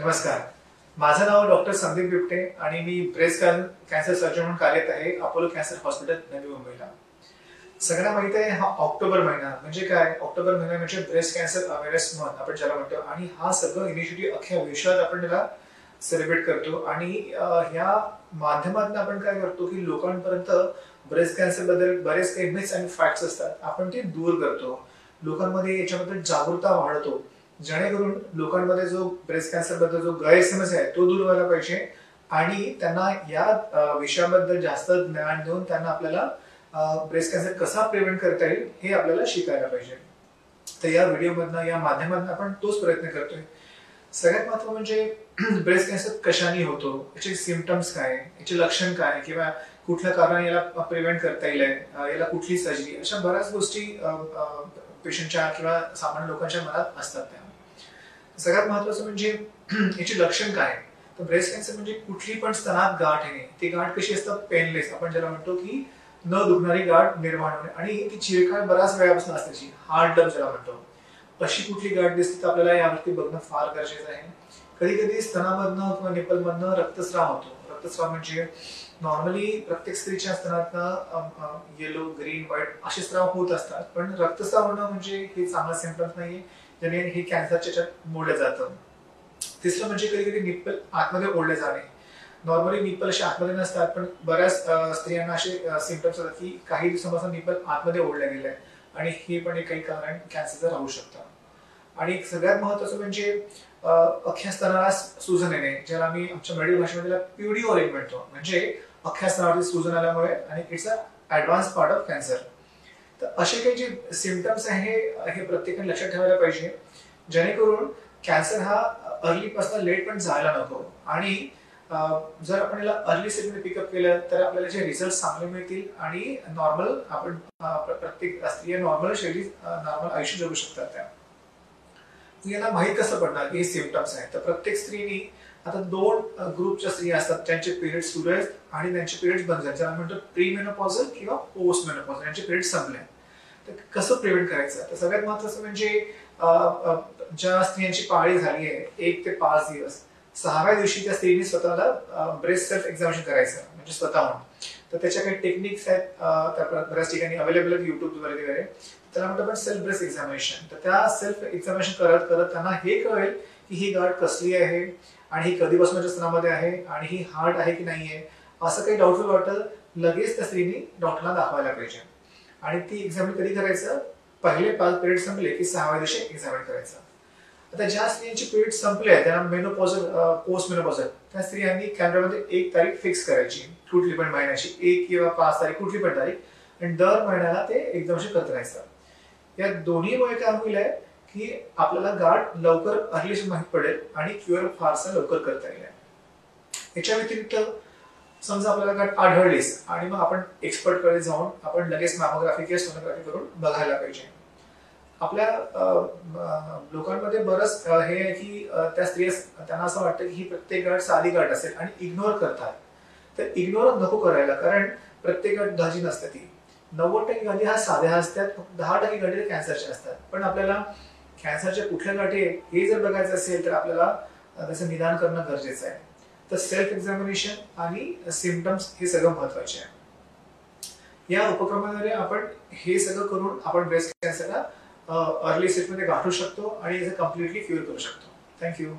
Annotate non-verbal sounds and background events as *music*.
नमस्कार. माझं नाव डॉक्टर संदीप बिबटे आणि मी ब्रेस्ट कॅन्सर सर्जन म्हणून कार्यरत आहे अपोलो कॅन्सर हॉस्पिटल नवी मुंबईला. सगळ्यांना माहीत आहे हा ऑक्टोबर महिना म्हणजे काय? ऑक्टोबर महिना म्हणजे ब्रेस्ट कॅन्सर अवेअरनेस मंथ आपण ज्याला म्हणतो आणि हा सगळं इनिशिएटिव्ह अख्ख्या विश्वात आपण त्याला सेलिब्रेट करतो आणि ह्या माध्यमातून आपण काय करतो की लोकांपर्यंत ब्रेस्ट कॅन्सरबद्दल बरेच काही मिथ्स आणि फॅक्ट्स असतात. आपण ते दूर करतो. लोकांमध्ये याच्याबद्दल जागरूकता वाढवतो जेणेकरून लोकांमध्ये जो ब्रेस्ट कॅन्सरबद्दल जो गैरसमज आहे तो दूर व्हायला पाहिजे आणि त्यांना या विषयाबद्दल जास्त ज्ञान देऊन त्यांना आपल्याला ब्रेस्ट कॅन्सर कसा प्रिव्हेंट करता येईल हे आपल्याला शिकायला पाहिजे. तर या व्हिडिओमधनं या माध्यमातून आपण तोच प्रयत्न करतोय. सगळ्यात महत्त्व म्हणजे *clears throat* ब्रेस्ट कॅन्सर कशाने होतो? याचे सिमटम्स काय? याचे लक्षण काय? किंवा कुठल्या कारण याला प्रिव्हेंट करता येईल? याला कुठली सर्जरी अशा बऱ्याच गोष्टी पेशंटच्या किंवा सामान्य लोकांच्या मनात असतात त्या. सगळ्यात महत्वाचं म्हणजे *clears throat* याची लक्षण काय? तर ब्रेस्ट कॅन्सर म्हणजे कुठली पण स्तनात गाठ येणे. ती गाठ कशी असतात पेनलेस आपण ज्याला म्हणतो की न दुखणारी गाठ निर्माण होणे. आणि ती चिरकाळ बराच वेळापासून असते हार्ड डब ज्याला म्हणतो. अशी कुठली गाठ दिसते तर आपल्याला यावरती बघणं फार गरजेचं आहे. कधी कधी स्तनामधनं किंवा निपलमधनं रक्तस्राव होतो. रक्तस्राव म्हणजे नॉर्मली प्रत्येक स्त्रीच्या स्तनातनं येलो ग्रीन व्हाईट असे स्त्राव होत असतात. पण रक्तस्राव होणं म्हणजे हे चांगला सिम्पटम्स नाहीये. ज्याने हे कॅन्सरच्या मोडलं जातं. तिसरं म्हणजे कधी कधी निप्पल आतमध्ये ओढले जाणे. नॉर्मली निप्पल असे आतमध्ये नसतात पण बऱ्याच स्त्रियांना असे सिम्पटम्स होतात की काही दिवसांपासून निप्पल आतमध्ये ओढल्या गेले आणि हे पण एक काही कारण कॅन्सरचं राहू शकतं. आणि सगळ्यात महत्वाचं म्हणजे अख्ख्या स्तनाला सुजन येणे ज्याला आम्ही आमच्या मेडिकल भाषेमध्ये प्युडी ओरेंज म्हणतो. म्हणजे अख्ख्या स्तनावरती सुजन आल्यामुळे आणि it's a advance part of cancer. तर असे काही जे सिमटम्स आहे हे प्रत्येकाने लक्षात ठेवायला पाहिजे. जेणेकरून कॅन्सर हा अर्ली पासून लेट पण जायला नको. आणि जर आपण याला अर्ली स्टेजमध्ये पिकअप केलं तर आपल्याला जे रिझल्ट चांगले मिळतील आणि नॉर्मल आपण प्रत्येक स्त्रिया नॉर्मल शैली नॉर्मल आयुष्य जगू शकतात त्या. याला माहीत कसं पडणार की हे सिमटम्स आहेत? तर प्रत्येक स्त्रीनी आता दोन ग्रुपच्या स्त्री असतात. त्यांचे पिरियड सुरू आहेत आणि त्यांचे पिरियड बंद झाले. ज्याला म्हणतो प्री मेनोपॉझल किंवा पोस्ट मेनोपॉझल यांचे पिरियड संपले. तर कसं प्रिव्हेंट करायचं? तर सगळ्यात महत्वाचं म्हणजे ज्या स्त्रियांची पाळी झाली आहे एक ते पाच दिवस. सहाव्या दिवशी त्या स्त्रीने स्वतःला ब्रेस्ट सेल्फ एक्झामिनेशन करायचं म्हणजे स्वतःहून. तर त्याच्या काही टेक्निक्स आहेत त्या बऱ्याच ठिकाणी अवेलेबल आहेत युट्यूबद्वारे वगैरे. त्याला म्हणतो आपण सेल्फ ब्रेस्ट एक्झामिनेशन तर त्या सेल्फ एक्झामिनेशन करत करत त्यांना हे कळेल की ही गाठ कसली आहे आणि ही कधीपासूनच्या स्तनामध्ये आहे आणि ही हार्ट आहे की नाही आहे असं काही डाऊटफुल वाटलं लगेच त्या स्त्रीने डॉक्टरला दाखवायला पाहिजे. आणि ती एक्झामिन कधी करायचं? पहिले पाच पिरियड संपले की सहाव्या दिवशी एक्झामिन करायचं. आता ज्या स्त्रियांची पिरियड संपले त्यांना मेनोपॉझल पोस्ट मेनोपॉझल त्या स्त्रियांनी कॅमेरामध्ये एक तारीख फिक्स करायची. कुठली पण महिन्याची एक किंवा पाच तारीख कुठली पण तारीख. आणि दर महिन्याला ते एकदम करत राहायचं. या दोन्हीमुळे काय होईल आहे की आपल्याला गाठ लवकर अर्लीच माहीत पडेल आणि क्युअर फारसा लवकर करता येईल याच्या व्यतिरिक्त समजा आपल्याला गाठ आढळलीस आणि मग आपण एक्सपर्टकडे जाऊन आपण लगेच मॅमोग्राफी किंवा सोनोग्राफी करून बघायला पाहिजे. आपल्या लोकांमध्ये बरंच हे आहे की त्या स्त्रिया त्यांना असं वाटतं की ही प्रत्येक गाठ साधी गाठ असेल आणि इग्नोर करतात. तर इग्नोर नको करायला कारण प्रत्येक गाठ धाजी नसते ती. नव्वद टक्के गाठी हा साध्या असतात दहा टक्के गाठी कॅन्सरच्या असतात. पण आपल्याला कॅन्सरच्या कुठल्या गाठी हे जर बघायचं असेल तर आपल्याला त्याचं निदान करणं गरजेचं आहे. तर सेल्फ एक्झामिनेशन आणि सिमटम्स हे सगळं महत्त्वाचे आहे. या उपक्रमाद्वारे आपण हे सगळं करून आपण ब्रेस्ट कॅन्सरला अर्ली स्टेजमध्ये गाठू शकतो आणि याचं कम्प्लिटली क्युअर करू शकतो. थँक्यू